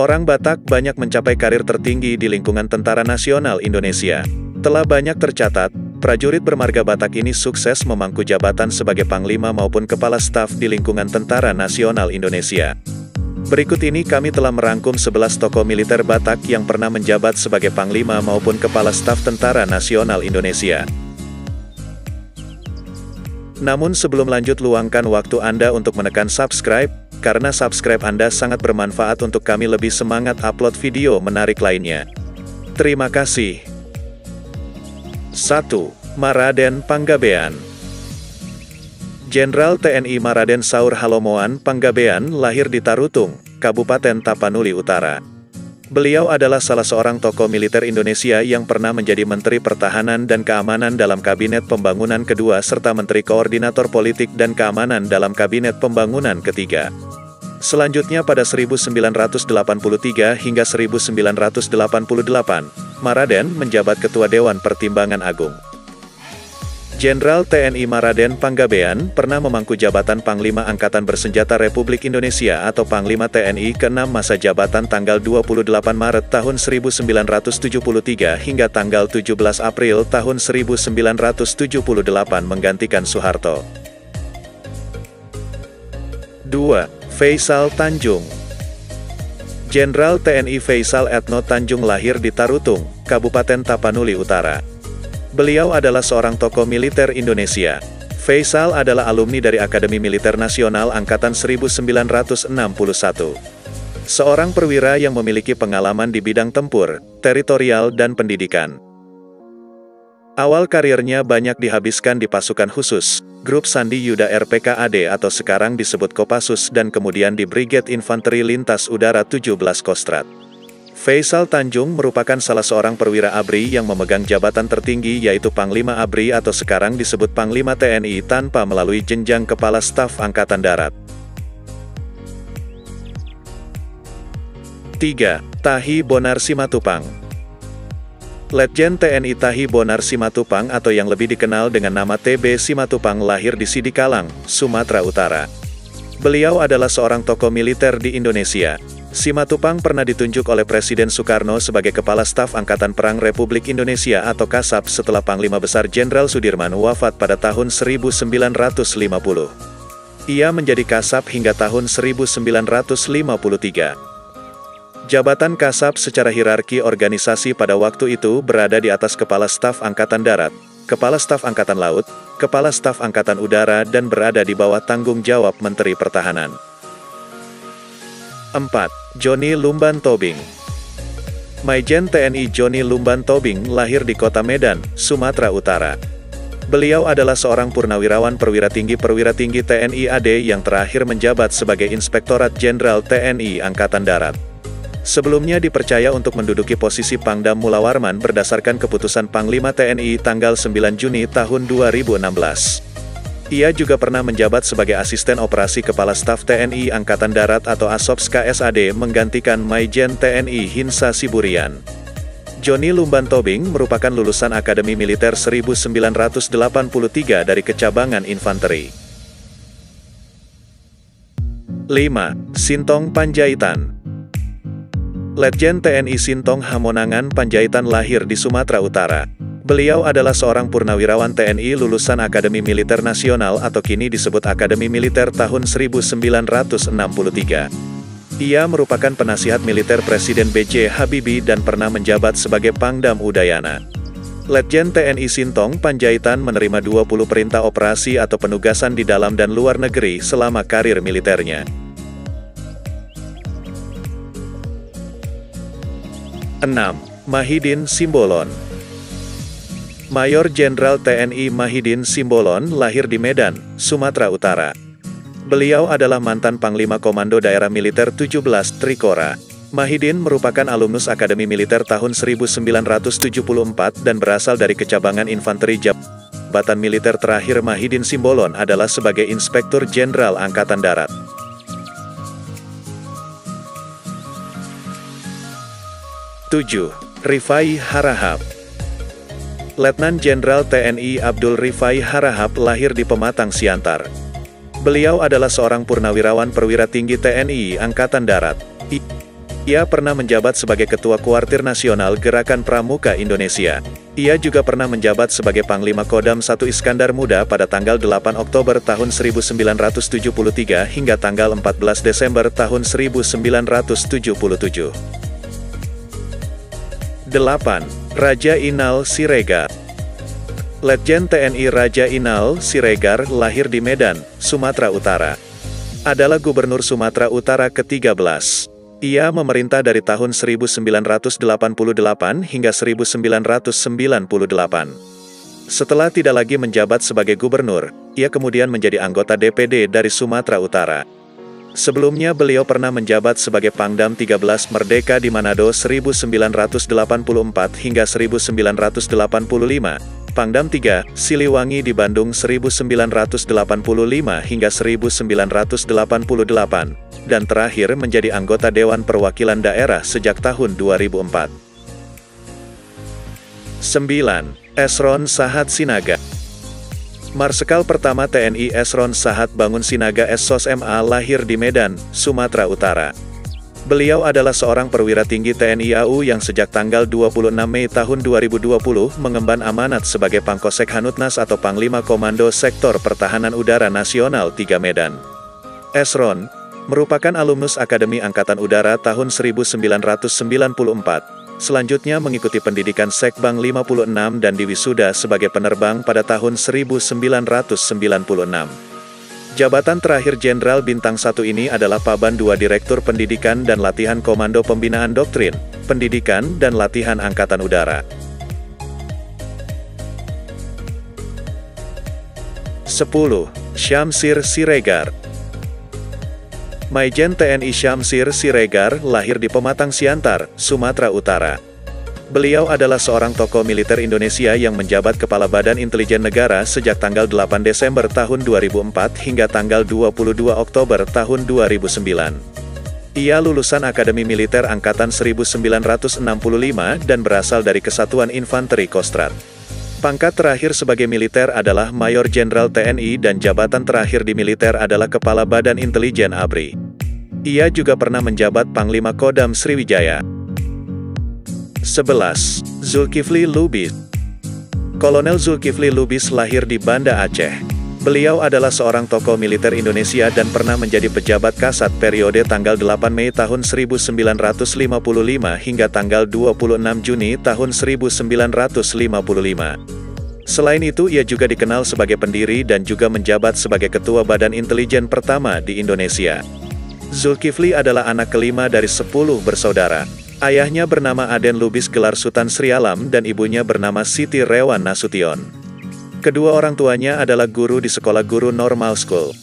Orang Batak banyak mencapai karir tertinggi di lingkungan Tentara Nasional Indonesia. Telah banyak tercatat, prajurit bermarga Batak ini sukses memangku jabatan sebagai Panglima maupun Kepala Staf di lingkungan Tentara Nasional Indonesia. Berikut ini kami telah merangkum 11 tokoh militer Batak yang pernah menjabat sebagai Panglima maupun Kepala Staf Tentara Nasional Indonesia. Namun sebelum lanjut luangkan waktu Anda untuk menekan subscribe, karena subscribe Anda sangat bermanfaat untuk kami lebih semangat upload video menarik lainnya. Terima kasih. 1. Maraden Panggabean Jenderal TNI Maraden Saur Halomoan Panggabean lahir di Tarutung, Kabupaten Tapanuli Utara. Beliau adalah salah seorang tokoh militer Indonesia yang pernah menjadi Menteri Pertahanan dan Keamanan dalam Kabinet Pembangunan kedua serta Menteri Koordinator Politik dan Keamanan dalam Kabinet Pembangunan ketiga. Selanjutnya pada 1983 hingga 1988, Maraden menjabat Ketua Dewan Pertimbangan Agung. Jenderal TNI Maraden Panggabean pernah memangku jabatan Panglima Angkatan Bersenjata Republik Indonesia atau Panglima TNI ke-6 masa jabatan tanggal 28 Maret tahun 1973 hingga tanggal 17 April tahun 1978 menggantikan Soeharto. 2. Faisal Tanjung Jenderal TNI Faisal Etno Tanjung lahir di Tarutung, Kabupaten Tapanuli Utara. Beliau adalah seorang tokoh militer Indonesia. Faisal adalah alumni dari Akademi Militer Nasional Angkatan 1961. Seorang perwira yang memiliki pengalaman di bidang tempur, teritorial dan pendidikan. Awal karirnya banyak dihabiskan di pasukan khusus, Grup Sandi Yuda RPKAD atau sekarang disebut Kopassus dan kemudian di Brigade Infanteri Lintas Udara 17 Kostrat. Faisal Tanjung merupakan salah seorang perwira ABRI yang memegang jabatan tertinggi yaitu Panglima ABRI atau sekarang disebut Panglima TNI tanpa melalui jenjang Kepala Staf Angkatan Darat. 3. Tahi Bonar Simatupang Letjen TNI Tahi Bonar Simatupang atau yang lebih dikenal dengan nama TB Simatupang lahir di Sidikalang, Sumatera Utara. Beliau adalah seorang tokoh militer di Indonesia. Simatupang pernah ditunjuk oleh Presiden Soekarno sebagai Kepala Staf Angkatan Perang Republik Indonesia atau Kasab setelah Panglima Besar Jenderal Sudirman wafat pada tahun 1950. Ia menjadi Kasab hingga tahun 1953. Jabatan Kasab secara hierarki organisasi pada waktu itu berada di atas Kepala Staf Angkatan Darat, Kepala Staf Angkatan Laut, Kepala Staf Angkatan Udara dan berada di bawah tanggung jawab Menteri Pertahanan. 4. Joni Lumban Tobing Maijen TNI Joni Lumban Tobing lahir di kota Medan, Sumatera Utara. Beliau adalah seorang purnawirawan perwira tinggi perwira tinggi TNI AD yang terakhir menjabat sebagai Inspektorat Jenderal TNI Angkatan Darat. Sebelumnya dipercaya untuk menduduki posisi Pangdam Mulawarman berdasarkan keputusan Panglima TNI tanggal 9 Juni tahun 2016. Ia juga pernah menjabat sebagai Asisten Operasi Kepala Staf TNI Angkatan Darat atau ASOPS KSAD menggantikan Maijen TNI Hinsa Siburian. Joni Lumban Tobing merupakan lulusan Akademi Militer 1983 dari Kecabangan Infanteri. 5. Sintong Panjaitan Letjen TNI Sintong Hamonangan Panjaitan lahir di Sumatera Utara. Beliau adalah seorang purnawirawan TNI lulusan Akademi Militer Nasional atau kini disebut Akademi Militer tahun 1963. Ia merupakan penasihat militer Presiden B.J. Habibie dan pernah menjabat sebagai Pangdam Udayana. Letjen TNI Sintong Panjaitan menerima 20 perintah operasi atau penugasan di dalam dan luar negeri selama karir militernya. 6. Mahidin Simbolon Mayor Jenderal TNI Mahidin Simbolon lahir di Medan, Sumatera Utara. Beliau adalah mantan Panglima Komando Daerah Militer 17 Trikora. Mahidin merupakan alumnus Akademi Militer tahun 1974 dan berasal dari kecabangan infanteri Jabatan Militer terakhir Mahidin Simbolon adalah sebagai Inspektur Jenderal Angkatan Darat. 7. Rifai Harahap Letnan Jenderal TNI Abdul Rifai Harahap lahir di Pematang Siantar. Beliau adalah seorang purnawirawan perwira tinggi TNI Angkatan Darat. Ia pernah menjabat sebagai Ketua Kuartir Nasional Gerakan Pramuka Indonesia. Ia juga pernah menjabat sebagai Panglima Kodam 1 Iskandar Muda pada tanggal 8 Oktober tahun 1973 hingga tanggal 14 Desember tahun 1977. 8. Raja Inal Siregar Letjen TNI Raja Inal Siregar lahir di Medan, Sumatera Utara. Adalah Gubernur Sumatera Utara ke-13. Ia memerintah dari tahun 1988 hingga 1998. Setelah tidak lagi menjabat sebagai gubernur, ia kemudian menjadi anggota DPD dari Sumatera Utara. Sebelumnya beliau pernah menjabat sebagai Pangdam 13 Merdeka di Manado 1984 hingga 1985, Pangdam 3, Siliwangi di Bandung 1985 hingga 1988, dan terakhir menjadi anggota Dewan Perwakilan Daerah sejak tahun 2004. 9. Esron Sahat Sinaga Marsekal pertama TNI Esron Sahat Bangun Sinaga Esos MA lahir di Medan, Sumatera Utara. Beliau adalah seorang perwira tinggi TNI AU yang sejak tanggal 26 Mei tahun 2020 mengemban amanat sebagai Pangkosek Hanutnas atau Panglima Komando Sektor Pertahanan Udara Nasional 3 Medan. Esron, merupakan alumnus Akademi Angkatan Udara tahun 1994. Selanjutnya mengikuti pendidikan Sekbang 56 dan diwisuda sebagai penerbang pada tahun 1996. Jabatan terakhir Jenderal Bintang 1 ini adalah Paban 2 Direktur Pendidikan dan Latihan Komando Pembinaan Doktrin, Pendidikan dan Latihan Angkatan Udara. 10. Syamsir Siregar Maijen TNI Syamsir Siregar lahir di Pematang Siantar, Sumatera Utara. Beliau adalah seorang tokoh militer Indonesia yang menjabat Kepala Badan Intelijen Negara sejak tanggal 8 Desember tahun 2004 hingga tanggal 22 Oktober tahun 2009. Ia lulusan Akademi Militer Angkatan 1965 dan berasal dari Kesatuan Infanteri Kostrad. Pangkat terakhir sebagai militer adalah Mayor Jenderal TNI dan jabatan terakhir di militer adalah Kepala Badan Intelijen ABRI. Ia juga pernah menjabat Panglima Kodam Sriwijaya. 11. Zulkifli Lubis Kolonel Zulkifli Lubis lahir di Banda Aceh. Beliau adalah seorang tokoh militer Indonesia dan pernah menjadi pejabat Kasat periode tanggal 8 Mei tahun 1955 hingga tanggal 26 Juni tahun 1955. Selain itu ia juga dikenal sebagai pendiri dan juga menjabat sebagai Ketua Badan Intelijen pertama di Indonesia. Zulkifli adalah anak kelima dari sepuluh bersaudara. Ayahnya bernama Aden Lubis Gelar Sultan Sri Alam dan ibunya bernama Siti Rewan Nasution. Kedua orang tuanya adalah guru di sekolah guru normal school.